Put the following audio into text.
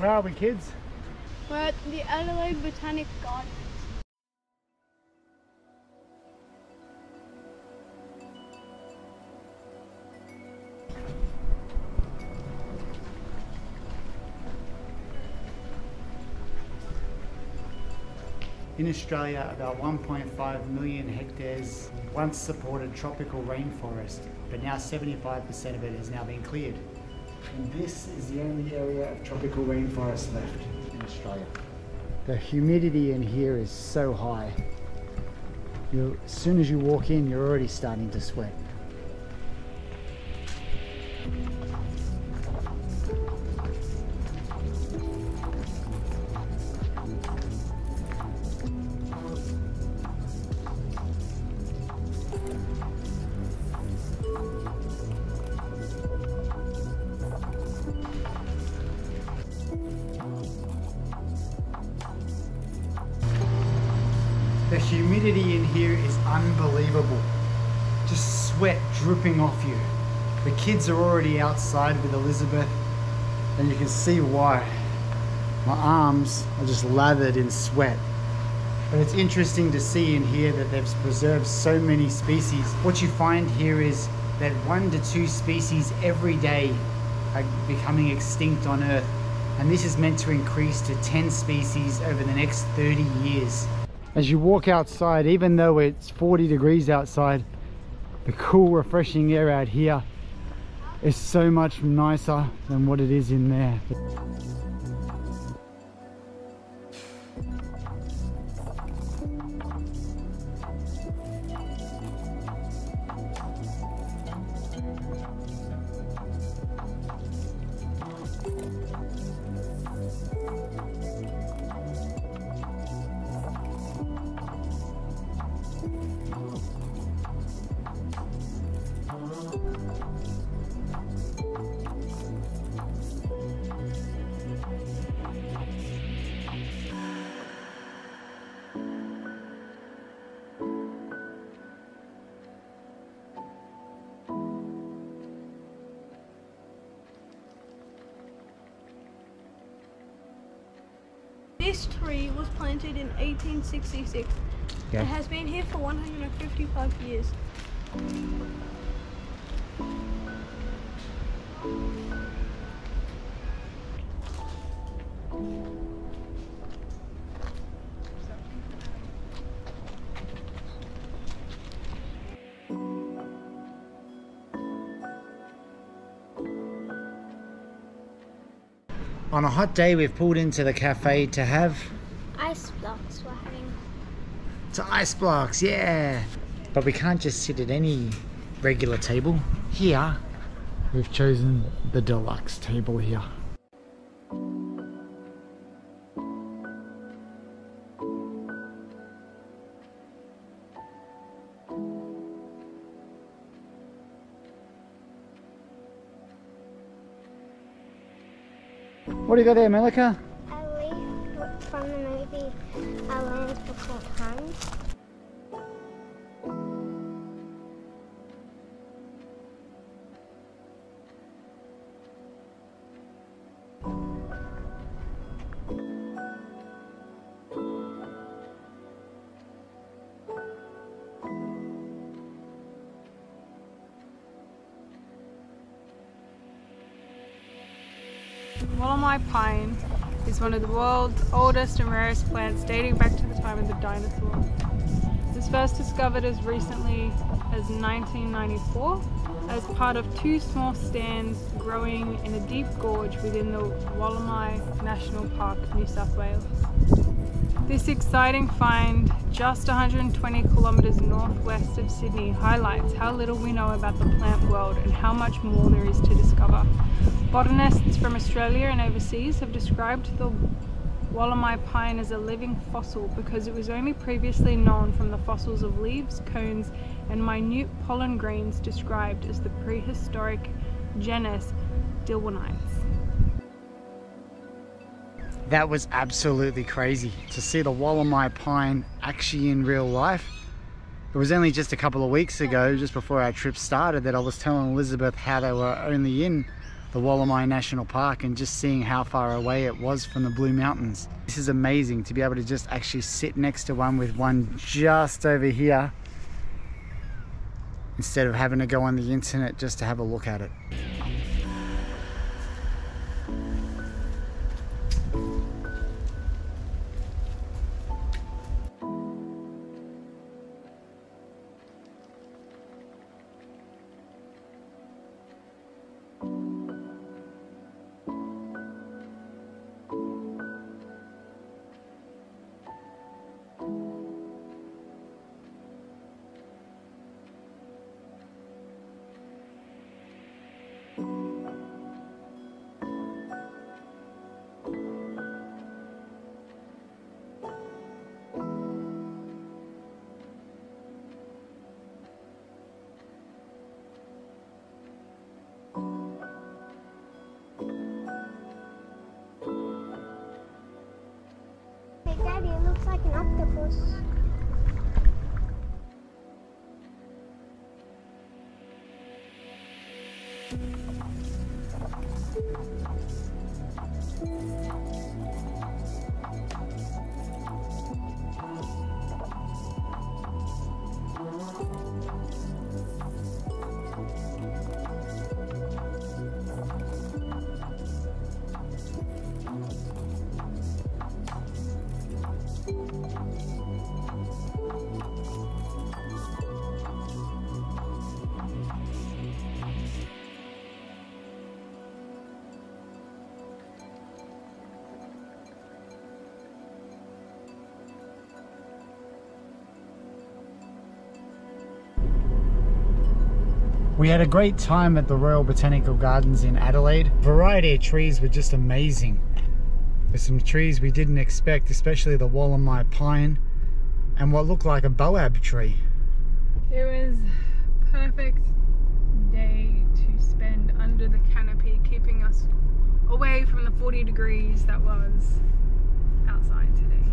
Where are we, kids? We're at the Adelaide Botanic Gardens. In Australia, about 1.5 million hectares once supported tropical rainforest, but now 75% of it has now been cleared. And this is the only area of tropical rainforest left in Australia. The humidity in here is so high. You, as soon as you walk in, you're already starting to sweat. The humidity in here is unbelievable. Just sweat dripping off you. The kids are already outside with Elizabeth, and you can see why. My arms are just lathered in sweat. But it's interesting to see in here that they've preserved so many species. What you find here is that one to two species every day are becoming extinct on Earth. And this is meant to increase to 10 species over the next 30 years. As you walk outside, even though it's 40 degrees outside, the cool, refreshing air out here is so much nicer than what it is in there. This tree was planted in 1866. Yeah. It has been here for 155 years. On a hot day, we've pulled into the cafe to have Ice blocks we're having. to ice blocks, yeah. But we can't just sit at any regular table. Here, we've chosen the deluxe table here. What do you got there, Melika? Wollemi pine is one of the world's oldest and rarest plants dating back to the time of the dinosaurs. It was first discovered as recently as 1994 as part of two small stands growing in a deep gorge within the Wollemi National Park, New South Wales. This exciting find, just 120 kilometres northwest of Sydney, highlights how little we know about the plant world and how much more there is to discover. Botanists from Australia and overseas have described the Wollemi pine as a living fossil because it was only previously known from the fossils of leaves, cones, and minute pollen grains described as the prehistoric genus Dilwynites. That was absolutely crazy to see the Wollemi pine actually in real life. It was only just a couple of weeks ago, just before our trip started, that I was telling Elizabeth how they were only in the Wollemi National Park and just seeing how far away it was from the Blue Mountains. This is amazing to be able to just actually sit next to one with one just over here instead of having to go on the internet just to have a look at it. Daddy, it looks like an octopus. We had a great time at the Royal Botanical Gardens in Adelaide. Variety of trees were just amazing. There's some trees we didn't expect, especially the Wollemi pine and what looked like a boab tree. It was perfect day to spend under the canopy, keeping us away from the 40 degrees that was outside today.